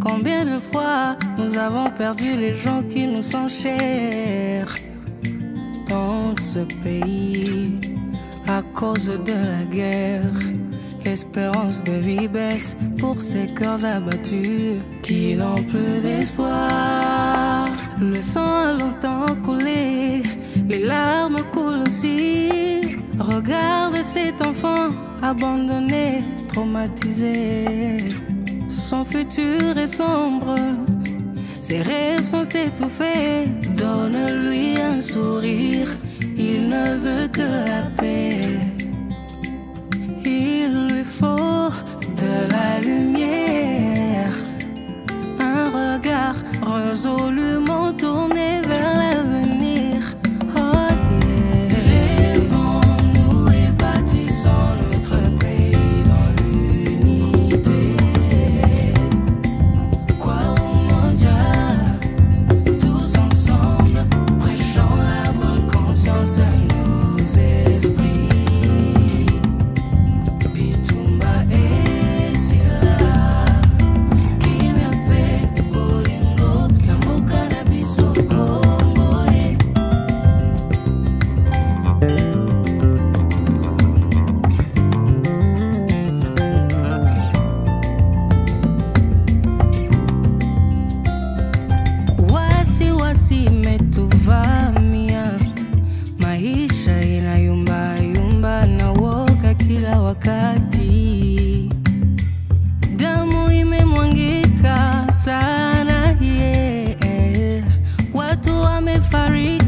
Combien de fois nous avons perdu les gens qui nous sont chers dans ce pays à cause de la guerre? L'espérance de vie baisse pour ces cœurs abattus qui n'ont plus d'espoir. Le sang a longtemps coulé, les larmes coulent aussi. Regarde cet enfant abandonné, traumatisé. Son futur est sombre, ses rêves sont étouffés. Donne-lui un sourire, il ne veut que umefariki